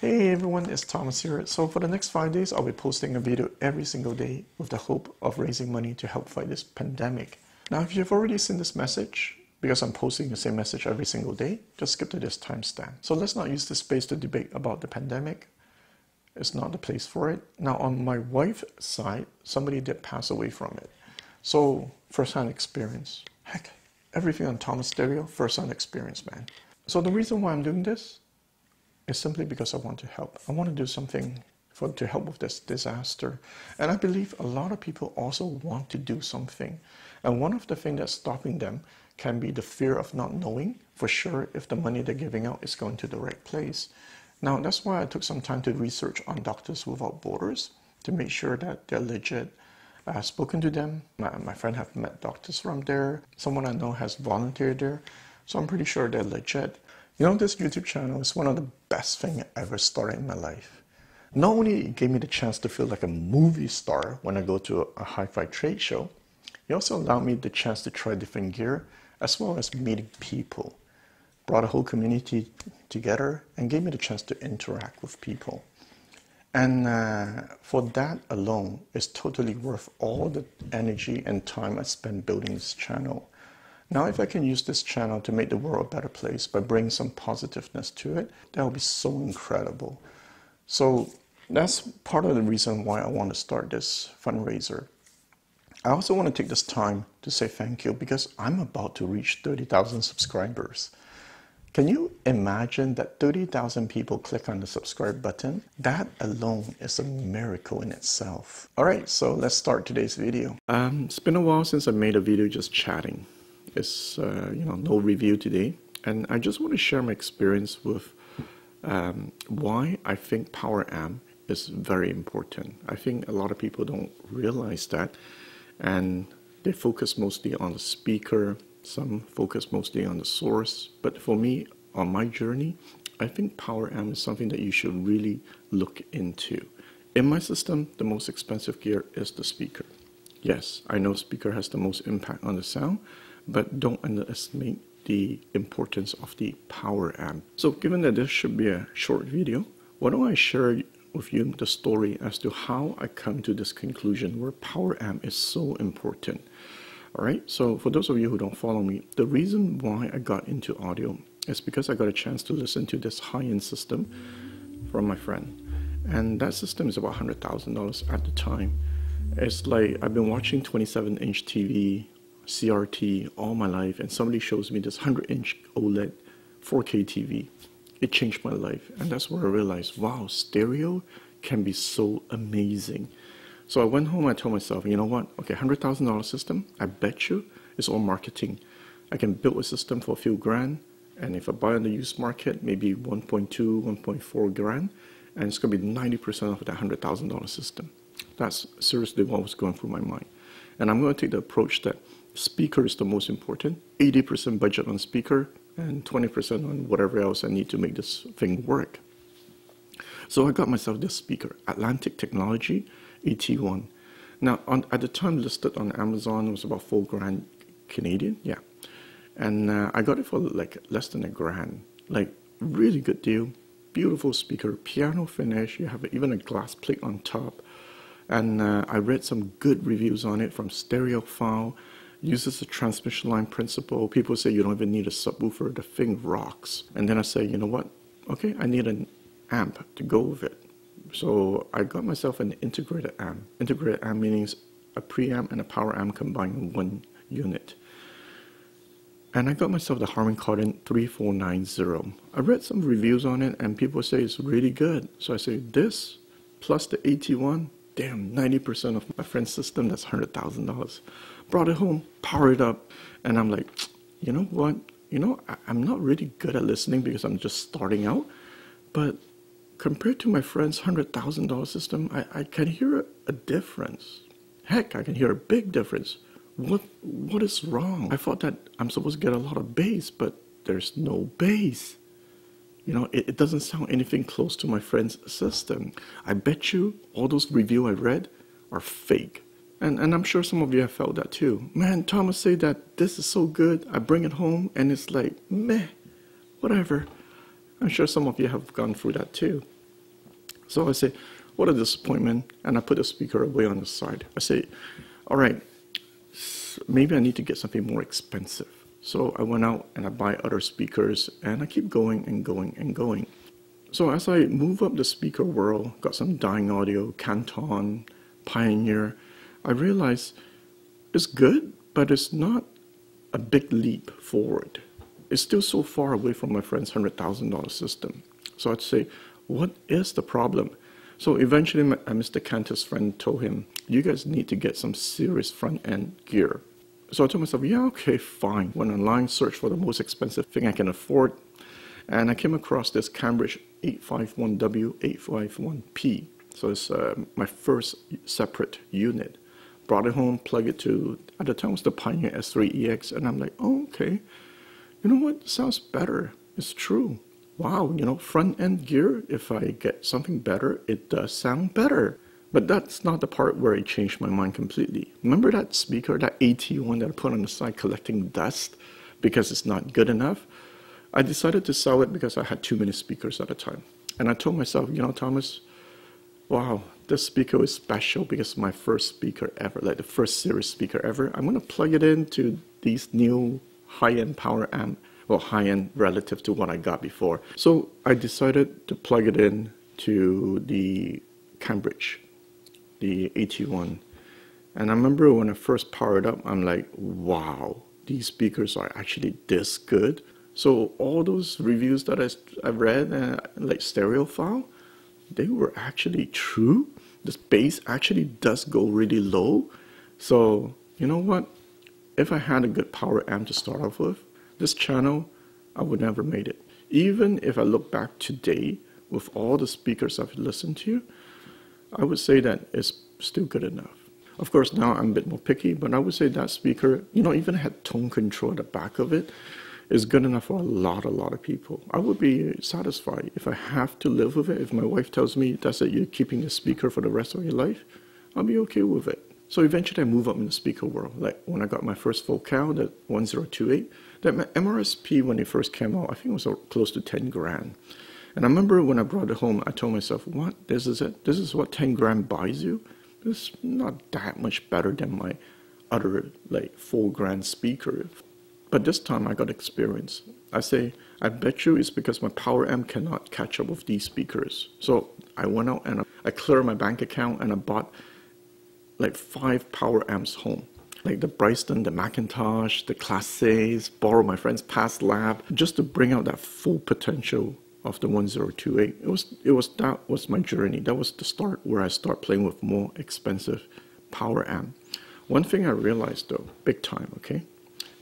Hey everyone, it's Thomas here. So for the next five days, I'll be posting a video every single day with the hope of raising money to help fight this pandemic. Now, if you've already seen this message, because I'm posting the same message every single day, just skip to this timestamp. So let's not use this space to debate about the pandemic. It's not the place for it. Now, on my wife's side, somebody did pass away from it. So, first-hand experience. Heck, everything on Thomas Stereo, first-hand experience, man. So the reason why I'm doing this is simply because I want to help. I want to do something for, to help with this disaster. And I believe a lot of people also want to do something. And one of the things that's stopping them can be the fear of not knowing for sure if the money they're giving out is going to the right place. Now, that's why I took some time to research on Doctors Without Borders to make sure that they're legit. I've spoken to them. My, my friend have met doctors from there. Someone I know has volunteered there. So I'm pretty sure they're legit. You know, this YouTube channel is one of the best things I ever started in my life. Not only it gave me the chance to feel like a movie star when I go to a hi-fi trade show, it also allowed me the chance to try different gear as well as meeting people. Brought a whole community together and gave me the chance to interact with people. And uh, for that alone, it's totally worth all the energy and time I spent building this channel. Now, if I can use this channel to make the world a better place by bringing some positiveness to it, that would be so incredible. So that's part of the reason why I want to start this fundraiser. I also want to take this time to say thank you because I'm about to reach 30,000 subscribers. Can you imagine that 30,000 people click on the subscribe button? That alone is a miracle in itself. All right, so let's start today's video. Um, it's been a while since I made a video just chatting. It's uh, you know no review today, and I just want to share my experience with um, why I think power amp is very important. I think a lot of people don't realize that, and they focus mostly on the speaker. Some focus mostly on the source, but for me, on my journey, I think power amp is something that you should really look into. In my system, the most expensive gear is the speaker. Yes, I know speaker has the most impact on the sound, but don't underestimate the importance of the power amp. So given that this should be a short video, why don't I share with you the story as to how I come to this conclusion where power amp is so important. All right, so for those of you who don't follow me, the reason why I got into audio is because I got a chance to listen to this high-end system from my friend. And that system is about $100,000 at the time. It's like I've been watching 27 inch TV CRT all my life, and somebody shows me this 100 inch OLED 4K TV. It changed my life, and that's where I realized wow, stereo can be so amazing. So I went home, I told myself, you know what? Okay, $100,000 system, I bet you it's all marketing. I can build a system for a few grand, and if I buy on the used market, maybe 1.2, 1.4 grand, and it's going to be 90% of that $100,000 system. That's seriously what was going through my mind. And I'm going to take the approach that speaker is the most important 80% budget on speaker and 20% on whatever else I need to make this thing work. So I got myself this speaker, Atlantic Technology AT1. Now, on, at the time listed on Amazon, it was about four grand Canadian, yeah. And uh, I got it for like less than a grand. Like, really good deal. Beautiful speaker, piano finish. You have even a glass plate on top. And uh, I read some good reviews on it from Stereophile uses the transmission line principle. People say you don't even need a subwoofer. The thing rocks. And then I say, you know what? Okay, I need an amp to go with it. So I got myself an integrated amp. Integrated amp means a preamp and a power amp combined in one unit. And I got myself the Harman Kardon 3490. I read some reviews on it and people say it's really good. So I say this plus the AT1, damn, 90% of my friend's system, that's $100,000 brought it home, powered it up, and I'm like, you know what? You know, I, am not really good at listening because I'm just starting out, but compared to my friend's hundred thousand dollar system, I, I can hear a, a difference. Heck, I can hear a big difference. What what is wrong? I thought that I'm supposed to get a lot of bass, but there's no bass. You know, it, it doesn't sound anything close to my friend's system. I bet you all those review I read are fake. And, and I'm sure some of you have felt that too. Man, Thomas say that this is so good. I bring it home and it's like, meh, whatever. I'm sure some of you have gone through that too. So I say, what a disappointment. And I put the speaker away on the side. I say, all right, maybe I need to get something more expensive. So I went out and I buy other speakers and I keep going and going and going. So as I move up the speaker world, got some Dynaudio, Canton, Pioneer, I realize it's good, but it's not a big leap forward. It's still so far away from my friend's $100,000 system. So I'd say, what is the problem? So eventually, my, uh, Mr. Cantor's friend told him, you guys need to get some serious front end gear. So I told myself, yeah, okay, fine. Went online, searched for the most expensive thing I can afford, and I came across this Cambridge 851W851P. So it's uh, my first separate unit. Brought it home, plugged it to, at the time was the Pioneer S3EX, and I'm like, oh, okay. You know what? Sounds better. It's true. Wow, you know, front end gear, if I get something better, it does sound better. But that's not the part where I changed my mind completely. Remember that speaker, that AT1 that I put on the side collecting dust because it's not good enough? I decided to sell it because I had too many speakers at a time. And I told myself, you know, Thomas, wow, this speaker is special because my first speaker ever, like the first series speaker ever. I'm to plug it into these new high-end power amp, well, high-end relative to what I got before. So I decided to plug it in to the Cambridge the AT1. And I remember when I first powered up, I'm like, wow, these speakers are actually this good. So all those reviews that I, I read, uh, like Stereophile, they were actually true. The bass actually does go really low. So you know what? If I had a good power amp to start off with, this channel, I would never made it. Even if I look back today with all the speakers I've listened to, I would say that it's still good enough. Of course, now I'm a bit more picky, but I would say that speaker, you know, even had tone control at the back of it, is good enough for a lot, a lot of people. I would be satisfied if I have to live with it. If my wife tells me that's it, you're keeping the speaker for the rest of your life, I'll be okay with it. So eventually I move up in the speaker world. Like when I got my first Focal, that 1028, that MRSP when it first came out, I think it was close to 10 grand. And I remember when I brought it home, I told myself, what? This is it? This is what 10 grand buys you? It's not that much better than my other like 4 grand speaker. But this time I got experience. I say, I bet you it's because my power amp cannot catch up with these speakers. So I went out and I cleared my bank account and I bought like five power amps home like the Bryston, the McIntosh, the Class A's, borrow my friend's Pass Lab, just to bring out that full potential of the 1028. It was it was that was my journey. That was the start where I start playing with more expensive power amp. One thing I realized though, big time, okay?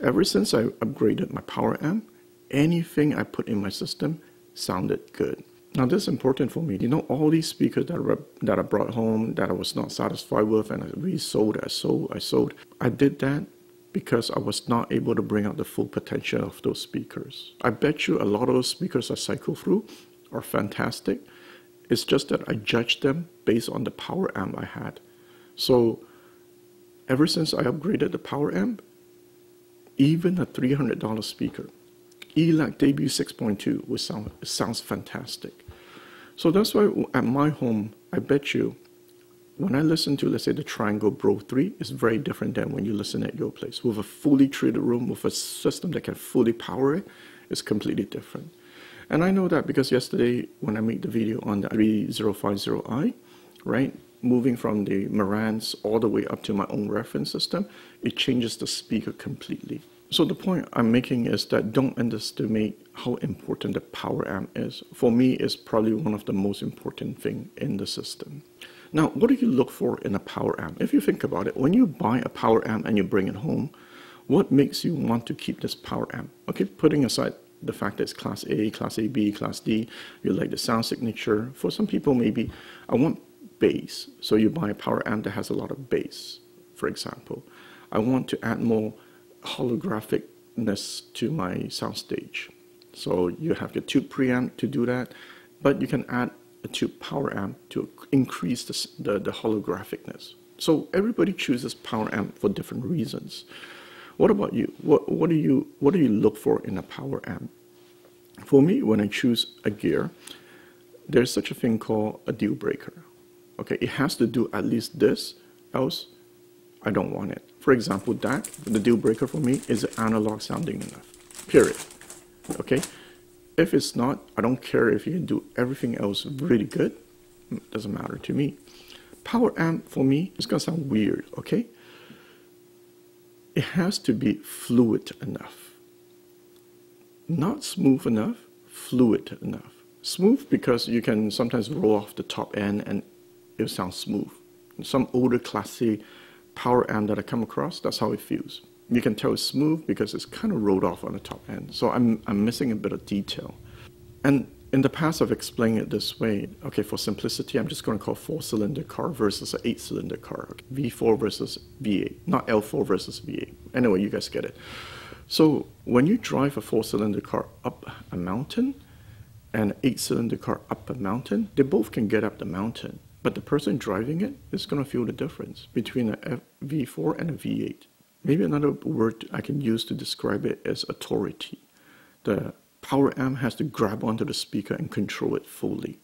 Ever since I upgraded my power amp, anything I put in my system sounded good. Now this is important for me. You know, all these speakers that I, that I brought home that I was not satisfied with and I resold, I sold, I sold. I did that because I was not able to bring out the full potential of those speakers. I bet you a lot of those speakers I cycle through are fantastic. It's just that I judged them based on the power amp I had. So ever since I upgraded the power amp, even a $300 speaker, ELAC Debut 6.2 would sound, sounds fantastic. So that's why at my home, I bet you when I listen to, let's say, the Triangle Bro 3, it's very different than when you listen at your place. With a fully treated room, with a system that can fully power it, it's completely different. And I know that because yesterday, when I made the video on the 3050i, right, moving from the Marantz all the way up to my own reference system, it changes the speaker completely. So the point I'm making is that don't underestimate how important the power amp is. For me, it's probably one of the most important thing in the system. Now, what do you look for in a power amp? If you think about it, when you buy a power amp and you bring it home, what makes you want to keep this power amp? Okay, putting aside the fact that it's class A, class AB, class D, you like the sound signature. For some people, maybe I want bass. So you buy a power amp that has a lot of bass, for example. I want to add more holographicness to my soundstage. So you have your tube preamp to do that, but you can add a tube power amp to increase the, the, the holographicness. So everybody chooses power amp for different reasons. What about you? What, what, do you? what do you look for in a power amp? For me, when I choose a gear, there's such a thing called a deal breaker. Okay, it has to do at least this, else I don't want it. For example, DAC, the deal breaker for me is analog sounding enough, period. Okay, if it's not, I don't care if you can do everything else really good, it doesn't matter to me. Power amp for me is gonna sound weird, okay? It has to be fluid enough. Not smooth enough, fluid enough. Smooth because you can sometimes roll off the top end and it sounds smooth. Some older classy power amp that I come across, that's how it feels. You can tell it's smooth because it's kind of rolled off on the top end. So I'm, I'm missing a bit of detail. And in the past, I've explained it this way. Okay, for simplicity, I'm just going to call four-cylinder car versus an eight-cylinder car. Okay? V4 versus V8, not L4 versus V8. Anyway, you guys get it. So when you drive a four-cylinder car up a mountain and an eight-cylinder car up a mountain, they both can get up the mountain. But the person driving it is going to feel the difference between a V4 and a V8. Maybe another word I can use to describe it is authority. The power amp has to grab onto the speaker and control it fully.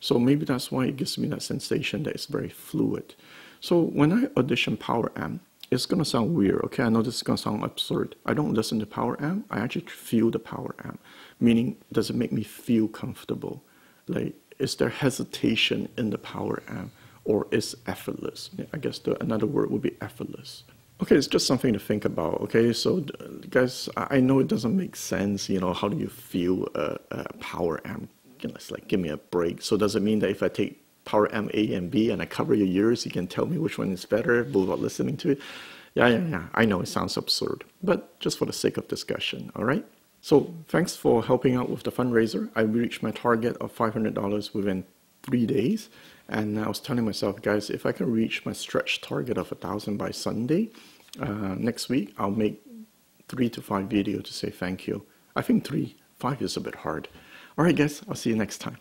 So maybe that's why it gives me that sensation that it's very fluid. So when I audition power amp, it's gonna sound weird. Okay, I know this is gonna sound absurd. I don't listen to power amp. I actually feel the power amp. Meaning, does it make me feel comfortable? Like, is there hesitation in the power amp, or is effortless? I guess the, another word would be effortless. Okay, it's just something to think about. Okay, so guys, I know it doesn't make sense. You know, how do you feel a, a power amp? It's like give me a break. So does it mean that if I take power amp A and B and I cover your ears, you can tell me which one is better without listening to it? Yeah, yeah, yeah. I know it sounds absurd, but just for the sake of discussion, all right? So thanks for helping out with the fundraiser. I reached my target of $500 within three days. And I was telling myself, guys, if I can reach my stretch target of a thousand by Sunday uh, next week, I'll make three to five videos to say thank you. I think three, five is a bit hard. All right, guys, I'll see you next time.